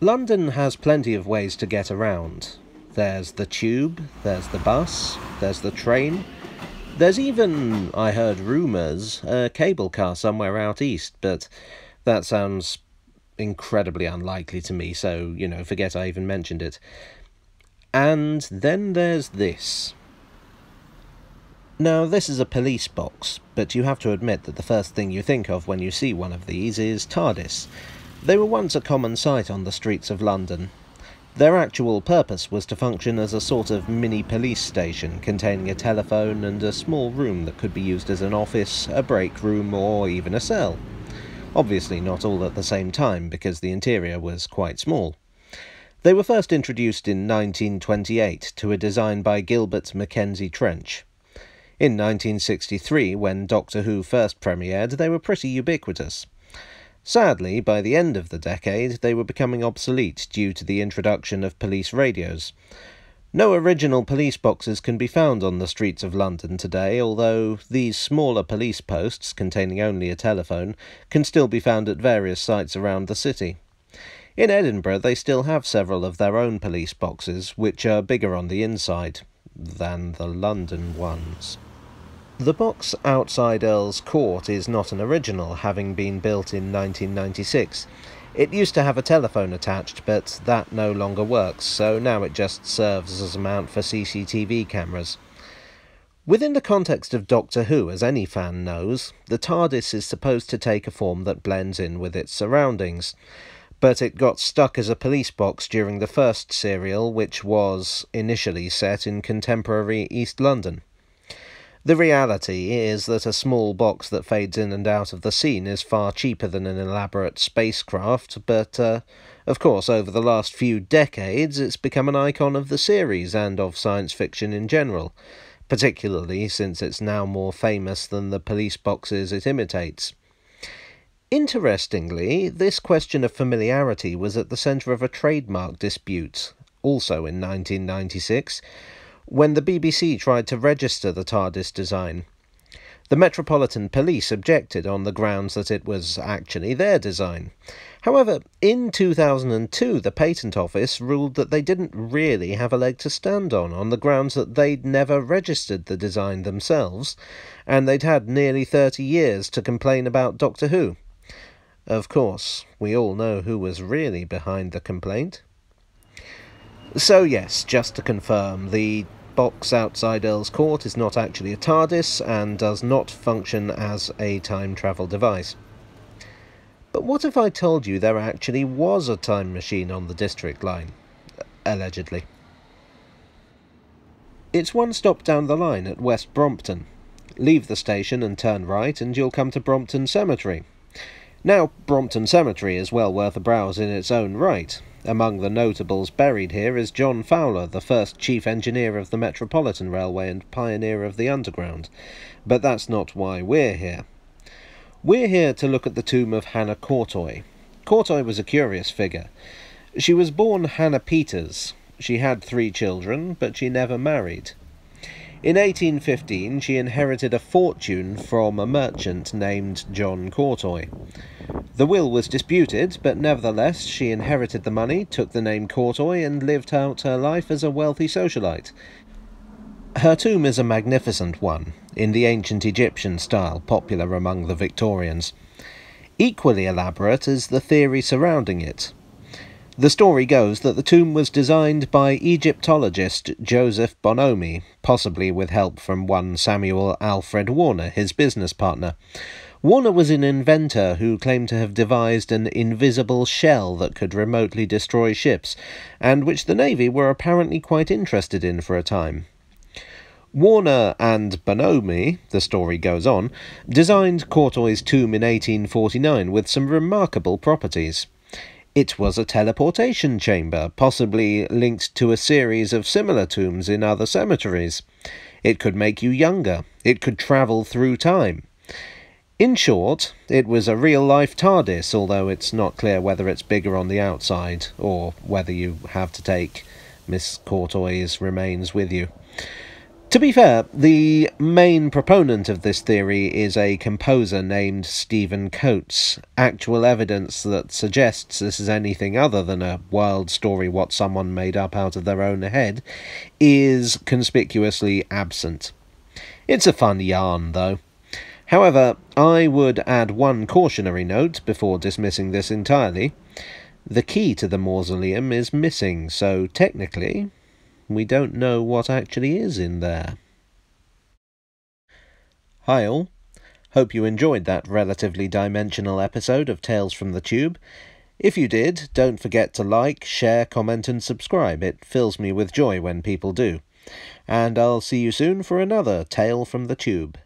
London has plenty of ways to get around. There's the tube, there's the bus, there's the train. There's even, I heard rumours, a cable car somewhere out east, but that sounds incredibly unlikely to me, so, you know, forget I even mentioned it. And then there's this. Now, this is a police box, but you have to admit that the first thing you think of when you see one of these is TARDIS. They were once a common sight on the streets of London, their actual purpose was to function as a sort of mini police station containing a telephone and a small room that could be used as an office, a break room, or even a cell. Obviously, not all at the same time because the interior was quite small. They were first introduced in 1928 to a design by Gilbert Mackenzie Trench. In 1963, when Doctor Who first premiered, they were pretty ubiquitous. Sadly, by the end of the decade, they were becoming obsolete due to the introduction of police radios. No original police boxes can be found on the streets of London today, although these smaller police posts, containing only a telephone, can still be found at various sites around the city. In Edinburgh, they still have several of their own police boxes, which are bigger on the inside than the London ones. The box outside Earl's Court is not an original, having been built in 1996. It used to have a telephone attached, but that no longer works, so now it just serves as a mount for CCTV cameras. Within the context of Doctor Who, as any fan knows, the TARDIS is supposed to take a form that blends in with its surroundings. But it got stuck as a police box during the first serial, which was initially set in contemporary East London. The reality is that a small box that fades in and out of the scene is far cheaper than an elaborate spacecraft, but, uh, of course, over the last few decades it's become an icon of the series and of science fiction in general, particularly since it's now more famous than the police boxes it imitates. Interestingly, this question of familiarity was at the centre of a trademark dispute, also in 1996 when the BBC tried to register the TARDIS design. The Metropolitan Police objected on the grounds that it was actually their design. However, in 2002, the Patent Office ruled that they didn't really have a leg to stand on, on the grounds that they'd never registered the design themselves, and they'd had nearly 30 years to complain about Doctor Who. Of course, we all know who was really behind the complaint. So, yes, just to confirm, the box outside Earl's Court is not actually a TARDIS and does not function as a time travel device. But what if I told you there actually was a time machine on the District line? Allegedly. It's one stop down the line at West Brompton. Leave the station and turn right, and you'll come to Brompton Cemetery. Now, Brompton Cemetery is well worth a browse in its own right. Among the notables buried here is John Fowler, the first chief engineer of the Metropolitan Railway and pioneer of the Underground. But that's not why we're here. We're here to look at the tomb of Hannah Courtoy. Courtoy was a curious figure. She was born Hannah Peters. She had three children, but she never married. In 1815, she inherited a fortune from a merchant named John Courtoy. The will was disputed, but nevertheless she inherited the money, took the name Courtoy, and lived out her life as a wealthy socialite. Her tomb is a magnificent one, in the ancient Egyptian style popular among the Victorians. Equally elaborate is the theory surrounding it. The story goes that the tomb was designed by Egyptologist Joseph Bonomi, possibly with help from one Samuel Alfred Warner, his business partner. Warner was an inventor who claimed to have devised an invisible shell that could remotely destroy ships, and which the Navy were apparently quite interested in for a time. Warner and Bonomi, the story goes on, designed Courtoy's tomb in 1849 with some remarkable properties. It was a teleportation chamber, possibly linked to a series of similar tombs in other cemeteries. It could make you younger. It could travel through time. In short, it was a real life TARDIS, although it's not clear whether it's bigger on the outside or whether you have to take Miss Courtoy's remains with you. To be fair, the main proponent of this theory is a composer named Stephen Coates. Actual evidence that suggests this is anything other than a wild story what someone made up out of their own head is conspicuously absent. It's a fun yarn, though. However, I would add one cautionary note before dismissing this entirely. The key to the mausoleum is missing, so technically, we don't know what actually is in there. Hi all. Hope you enjoyed that relatively dimensional episode of Tales from the Tube. If you did, don't forget to like, share, comment, and subscribe. It fills me with joy when people do. And I'll see you soon for another Tale from the Tube.